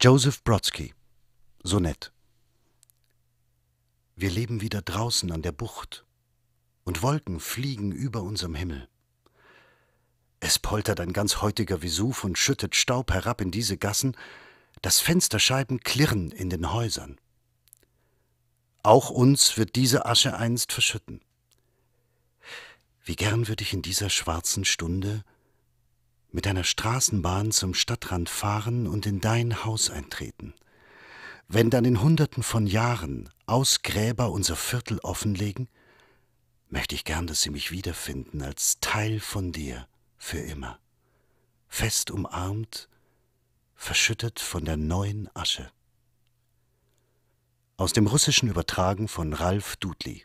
Joseph Brodsky Sonett Wir leben wieder draußen an der Bucht und Wolken fliegen über unserem Himmel. Es poltert ein ganz heutiger Vesuv und schüttet Staub herab in diese Gassen, dass Fensterscheiben klirren in den Häusern. Auch uns wird diese Asche einst verschütten. Wie gern würde ich in dieser schwarzen Stunde mit einer Straßenbahn zum Stadtrand fahren und in dein Haus eintreten. Wenn dann in Hunderten von Jahren Ausgräber unser Viertel offenlegen, möchte ich gern, dass sie mich wiederfinden als Teil von dir für immer, fest umarmt, verschüttet von der neuen Asche. Aus dem Russischen übertragen von Ralf Dudley